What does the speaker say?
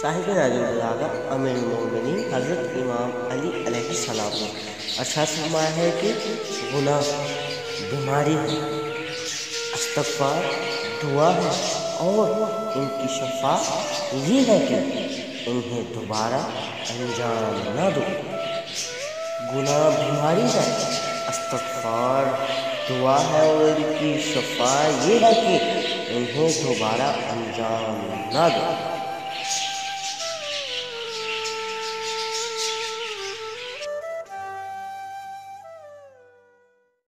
साहिब नाजुलबलागा अमीर मोमिनी हज़रत इमाम अली सलाम। ने अच्छा फरमाया है कि गुना बीमारी है अस्तफार दुआ है, और इनकी शफा ये है कि इन्हें दोबारा अंजाम ना दो। गुना बीमारी है अस्तफार दुआ है, और इनकी शफा ये है कि इन्हें दोबारा अंजाम ना दो।